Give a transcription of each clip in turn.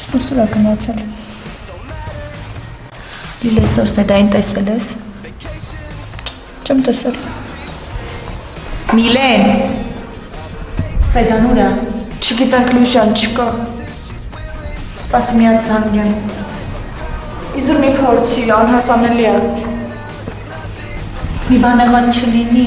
Չնես ուրա գնացել։ Լիլի այսօր սեդային տեսել ես։ Չեմ տեսել։ Միլեն։ Սեդան ուրա։ Չգիտենք Լուշան չկա։ Սպասի մի հատ զանգեմ։ Իզուր մի փորձի, անհասանելի է։ Մի բան եղած չլինի։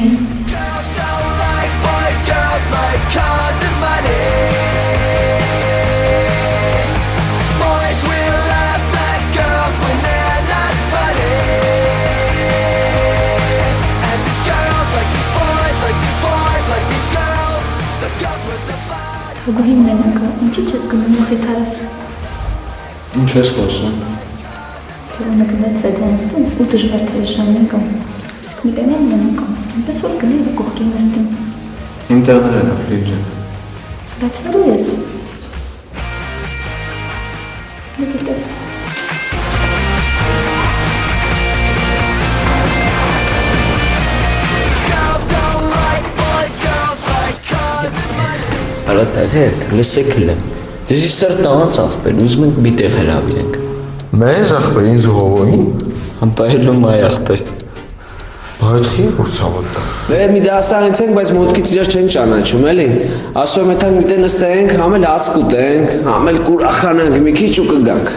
Ուղղին մենակը, ինչի՞ չես գնում մխիթարս։ Ինչ ես խոսում։ Թողնը գնաց այդ հենստում ու դժվար թե ժամին կամ միլենան մենական։ Ինչպես որ գնել կողքի նստին։ Ինտերներն է ֆրիջը։ Բացարու ես։ Արա տեղեր, լսեք հլը։ Դեզի սրտը անց ախպեր, ուզում ենք մի տեղ հրավիրենք։ Մեզ ախպեր ինձ հողովին, Համբայելում այ ախպեր։ բարդխի որ ցավոտ։ Դե մի դասարանց ենք, բայց մոտքից իրար չենք ճանաչում, էլի։ Ասում եմ, թանկ միտեղ նստենք, համ էլ ասկ ուտենք, համ էլ կուրախանանք մի քիչ ու կգանք։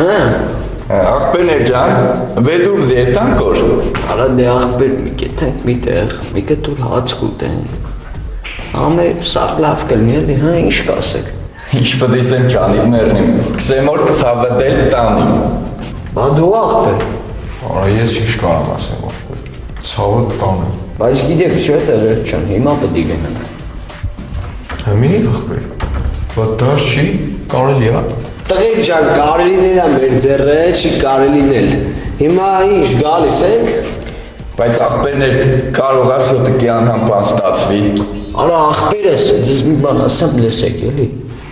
Հա, Ախպերներ ջան, վեդուր երտանք որ։ Արա դե ախպեր մի կեթենք մի տեղ, մի կտուր հաց կուտենք։ Ամե սաղ լավ կլինի էլի, հա, ինչ կասեք։ Ինչ պետք է սեմ ճանի մեռնիմ։ Կսեմ որ ցավը դեր տանի։ Բա դու ախպեր։ Արա ես ինչ կարող ասեմ ախպեր։ Ցավը տանը։ Բայց գիտեք, չէ՞ դա վերջ չան, հիմա պետք է գնանք։ Համի ախպեր։ Բա դա չի կարելի է։ տղեկ ջան, կարելիներ է մեր ձեռը, չի կարելինել։ Հիմա ինչ գալիս ենք։ Բայց ախպերներ կարող է շոտկի անդամ բան ստացվի։ Արա ախպերս, դες մի բան ասեմ լսեք, էլի։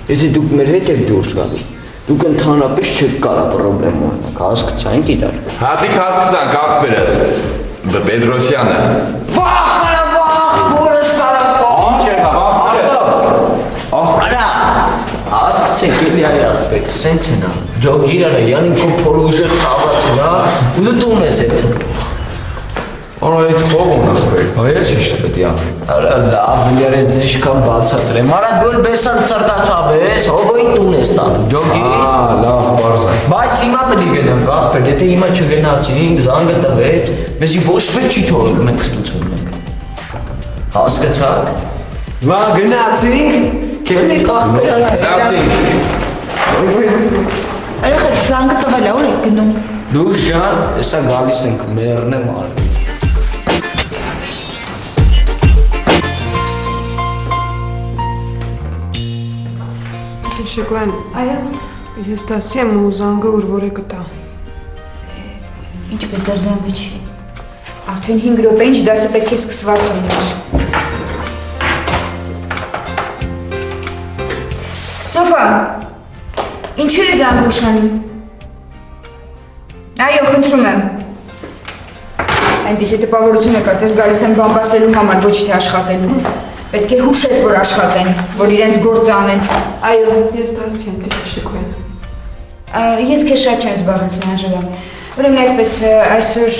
Եթե դուք մեր հետ եք դուրս գալի, դուք ընդհանրապես չեք կարա խնդրեմ ունենաք, հասկացանք իրար։ Հատիկ հասկացանք ախպերս։ Պետրոսյանը։ Վախ, արա վախ, որս արա վախ։ Ինչ է հա, Արա, հասկացեք էլի այ ախպեր, սենց են ա։ Ջոգիր արա, յանի քո փորուժը խաղացել, հա։ Ու դու ունես այդ։ Արա այդ խողոն ախպեր։ Այս ինչ պետք է անի։ Արա լավ, երես դիշքան բացատրեմ։ Արա դու բեսան ծրտացավ ես, հովոյ տուն ես տանում, ջոգի։ Ահա, լավ, բարձ է։ Բայց հիմա պետք է գնանք, ախպեր, եթե հիմա չգնացինք, զանգը տվեց, մեզի ոչ մեկ չի թողել մենք ստուծում ենք։ Հասկացաք։ Վա գնացինք։ Քելի ախպեր, արա։ Լացինք։ Երեխա զանգը տվել է, ուր եք գնում։ Լուշ ջան, հեսա գալիս ենք, մեռնեմ արի։ Շեգոյան, Այո, ես դասի եմ ու զանգը ուր որ է կտա։ ինչպես դեռ զանգը չի։ Արդեն 5 րոպե ինչ դասը պետք է սկսված լիներ։ Սոֆա, ինչու է զանգը ուշանում։ Այո, խնդրում եմ։ Այնպեսի տպավորություն է կարծես գալիս են բամբասելու համար, ոչ թե աշխատելու։ Պետք է հուշես, որ աշխատեն, որ իրենց գործը անեն։ Այո, Ես դասի եմ, Ա, Ես քեզ շատ չեմ զբաղեցնի Անժելա։ Ուրեմն այսպես այսօր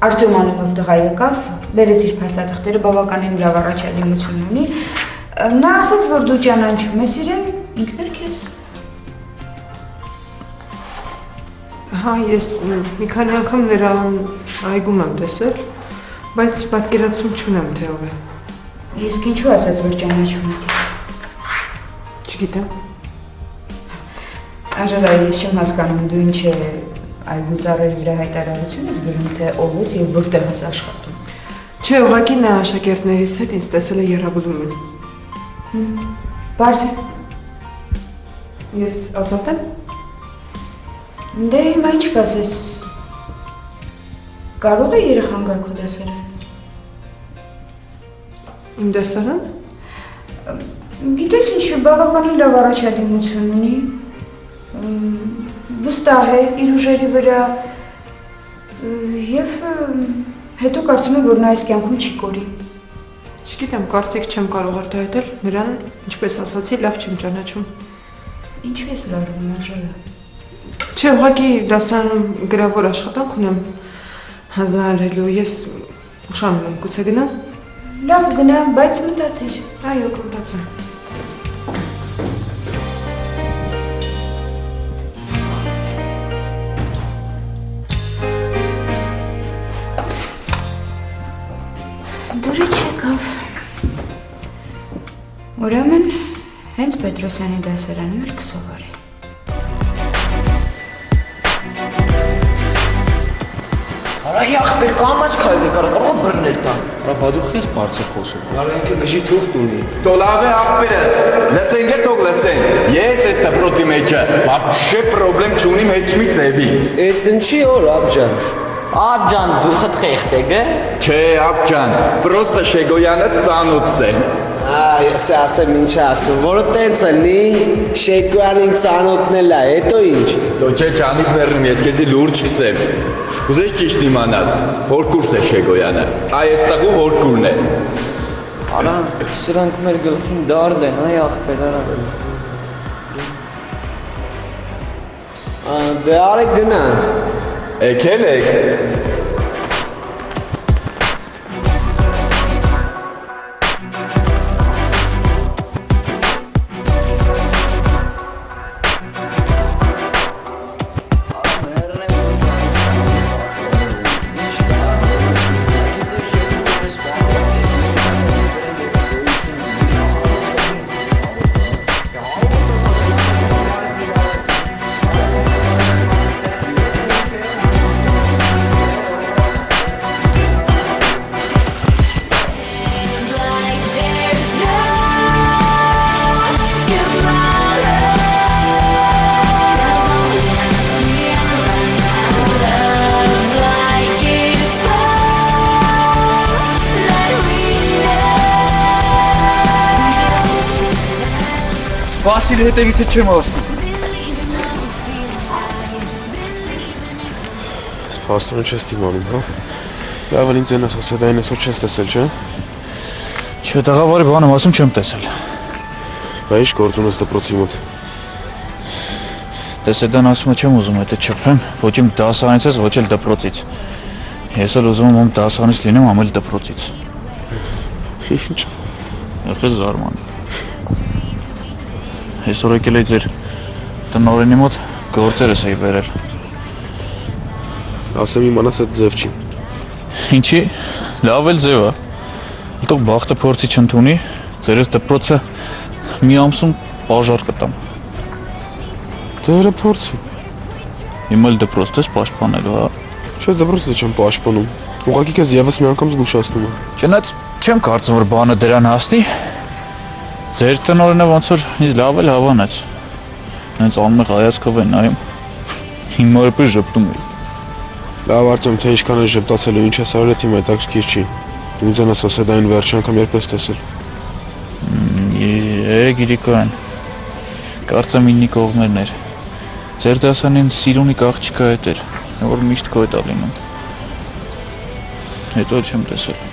Արտյոմ անունով տղա եկավ, բերեց իր փաստաթղթերը, բավականին լավ առաջադիմություն ունի։ Նա ասաց, որ դու ճանաչում ես իրեն, ինքն էլ քեզ։ Հա, ես մի քանի անգամ նրա այգում եմ տեսել, բայց պատկերացում չունեմ թե ով է։ Իսկ ինչու ասաց, որ ճանաչում է քեզ։ Չգիտեմ։ Անժելա, ես չեմ հասկանում դու ինչ է այգու ծառերի վրա հայտարարություն ես գրում, թե ով ես եւ որտեղ ես աշխատում։ Չէ, ուղղակի նա աշակերտներիս հետ ինձ տեսել է Եռաբլուրում։ Բարձ է։ Ես ազատ եմ։ Դե հիմա ինչ կասես։ Կարող է երեխան գալ քո դասարան։ Իմ դասարան։ Գիտես ինչ, բավականին լավ առաջադիմություն ունի։ Վստահ է իր ուժերի վրա եւ հետո կարծում եմ, որ նա այս կյանքում չի կորի։ Չգիտեմ, կարծիք չեմ կարող արտահայտել, նրան, ինչպես ասացի, լավ չեմ ճանաչում։ Ինչու ես լարում Անժելա։ Չէ, ուղղակի դասարանում գրավոր աշխատանք ունեմ հանձնարարելու։ Ես ուշանում եմ, գուցե գնամ։ Լավ գնա, բայց մտածիր։ Այո, կմտածեմ։ Դուրի չեկավ։ Ուրեմն հենց Պետրոսյանի դասարանում էլ կսովորի։ Այ ախպեր կամաց քայլի կարա կարող է բռներ տա։ Արա բադու քես բարձր խոսում։ Արա ինքը գժի թուղթ ունի։ Դո լավ է ախպերս։ Լսենք է թող լսեն։ Ես այս դպրոցի մեջը բաբշե պրոբլեմ չունիմ հեչ մի ծևի։ Էդ ինչի օր աբջան։ Աբջան դու խտ խեղտ է գե։ Չէ աբջան, պրոստը Շեգոյանը ծանոց է։ Ա, ես ասեմ ինչ ասում, որը տենց է լի, շեքուանին ծանոթնել է, հետո ինչ։ Դո չէ, ջանիդ մեռնում, ես քեզի լուրջ կսեմ։ Կուզես ճիշտ իմանաս, որ կուրս է Շեգոյանը։ Այս տղու որ կուրն է։ Արա, սրանք մեր գլխին դարդ են, այ ախպեր արա։ Դե արեք գնանք։ Եկել եք։ Սպասիր հետևիցը չեմ ասում։ Փաստորեն չես դիմանում, հա։ Լավ ինձ են ասա սեդային այսօր չես տեսել, չէ։ Չէ, տղավարի բան եմ ասում չեմ տեսել։ Բա ի՞նչ գործ ունես դպրոցի մոտ։ Տեսեդան ասում է չեմ ուզում հետը չփվեմ, ոչ իմ դասարանից ես, ոչ էլ դպրոցից։ Ես էլ ուզում եմ ում դասարանից լինեմ, ամել դպրոցից։ Ինչ։ Եղել զարմանի։ Այսօր եկել էի ձեր տնորենի մոտ գործերս էի վերել։ Ասեմ իմանաս այդ ձև չի։ Ինչի։ Լավ էլ ձև է։ Դուք բախտը փորձի չընդունի, ձերս դպրոցը մի ամսում բաժար կտամ։ Դերը փորձի։ Իմ էլ դպրոցն ես պաշտպանելու, հա։ Չէ, դպրոցը չեմ պաշտպանում։ Ուղղակի քեզ եւս մի անգամ զգուշացնում եմ։ Չնայած չեմ կարծում որ բանը դրան հասնի։ Ձեր տնօրենը ոնց որ ինձ լավ էլ հավանեց։ Հենց անմեղ հայացքով է նայում։ Հիմա եպի ժպտում է։ Լավ արդյոք թե ինչքան է ժպտացել ու ինչ է սարել թիմ հետաքրքիր չի։ Ինձ են ասա սեդային վերջի անգամ երբ ես տեսել։ Երեք իրիկան։ Կարծեմ իննի կողմերն էր։ Ձեր դասանին սիրունիկ աղջիկա հետ էր, որ միշտ քո հետ ա լինում։ Հետո չեմ տեսել։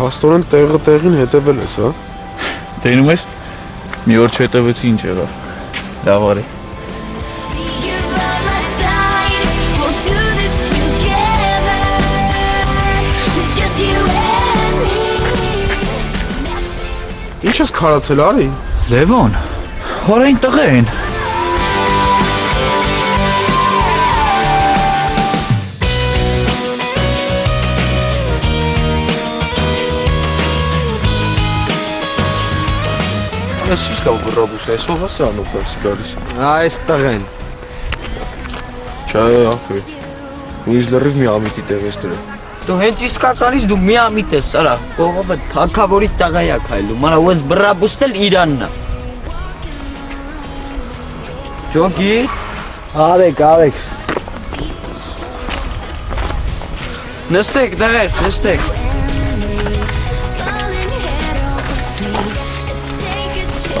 Փաստորեն տեղը տեղին հետևել ես, հա։ Տենում ես։ Մի օր չհետևեցի ինչ եղավ։ Լավ արի։ You're by my side. We'll do this together. It's just you and me. Ինչ ես քարացել, արի։ Լևոն, հորային տղա են։ Ես ինչ կա բրաբուս, այսով հա սրանով դասի գալիս։ Այս տղեն։ Չէ, ախի։ Ու ինձ լրիվ մի ամիտի տեղ ես դրել։ Դու հենց իսկականից դու մի ամիտ ես, արա։ Կողովը թակավորի տղայա քայլում, արա ու ես բրաբուստել Իրանն է։ Ջոկի, Արեք, արեք։ նստեք, դղեր, նստեք։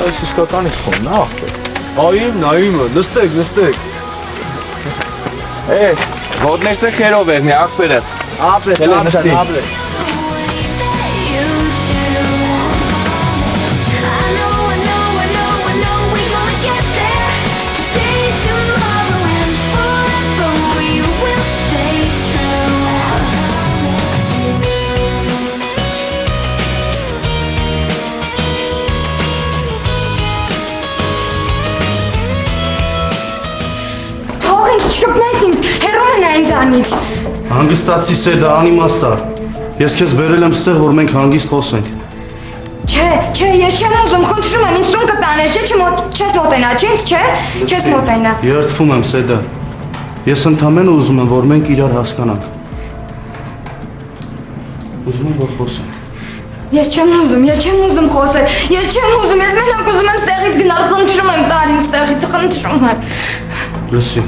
Այս իսկական իսկոն, նա աղբեր։ Այիմ, նայիմը, նստեք, նստեք։ Է, ոտներսը խերով էղնի, աղբերս։ Ապրես, ապրես, ապրես։ մնա ինձանից։ Հանգստացի Սեդա, անիմաստա։ Ես քեզ բերել եմ ստեղ, որ մենք հանգիստ խոսենք։ Չէ, չէ, ես չեմ ուզում, խնդրում եմ, ինձ տուն կտանես, չէ, չմոտ, չես մոտենա, չէ, չէ, չես մոտենա։ Երդվում եմ Սեդա։ Ես ընդամենը ուզում եմ, որ մենք իրար հասկանանք։ Ուզում եմ, որ խոսենք։ Ես չեմ ուզում, ես չեմ ուզում խոսել, ես չեմ ուզում, ես մենակ ուզում եմ ստեղից գնալ, խնդրում եմ տար ինձ ստեղից, խնդրում եմ։ Լսի։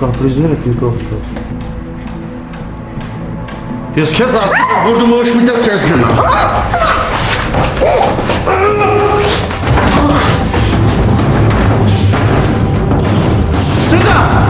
Kao prizorak mı korktu? Yüz kez aslında vurdum hoş bir de kez Sıkı!